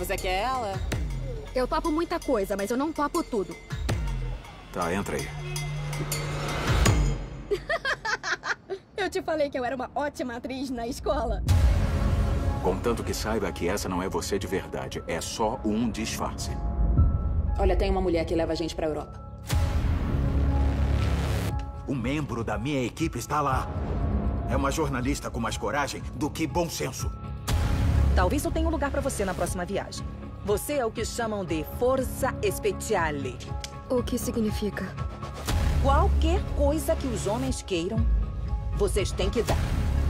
Você quer ela? Eu topo muita coisa, mas eu não topo tudo. Tá, entra aí. eu te falei que eu era uma ótima atriz na escola. Contanto que saiba que essa não é você de verdade. É só um disfarce. Olha, tem uma mulher que leva a gente pra Europa. Um membro da minha equipe está lá. É uma jornalista com mais coragem do que bom senso. Talvez eu tenha um lugar pra você na próxima viagem. Você é o que chamam de Força Speciale. O que significa? Qualquer coisa que os homens queiram, vocês têm que dar.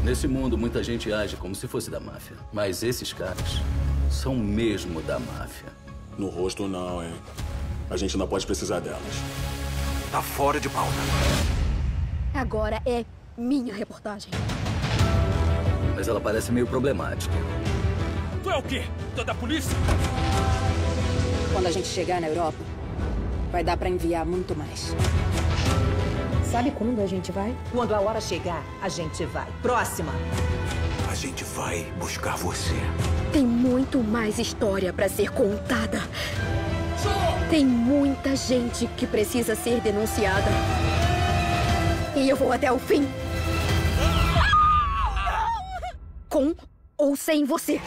Nesse mundo, muita gente age como se fosse da máfia. Mas esses caras são mesmo da máfia. No rosto, não, hein? A gente não pode precisar delas. Tá fora de pauta. Agora é minha reportagem. Mas ela parece meio problemática. É o quê? Tu é da polícia? Quando a gente chegar na Europa, vai dar pra enviar muito mais. Sabe quando a gente vai? Quando a hora chegar, a gente vai. Próxima. A gente vai buscar você. Tem muito mais história pra ser contada. Tem muita gente que precisa ser denunciada. E eu vou até o fim. Com ou sem você.